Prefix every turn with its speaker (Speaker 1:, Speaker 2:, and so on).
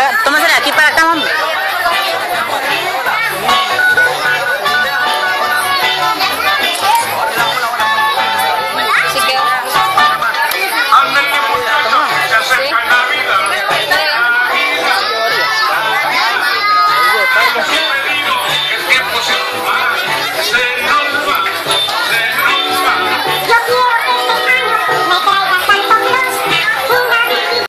Speaker 1: ver, tómasela aquí para acá, hombre.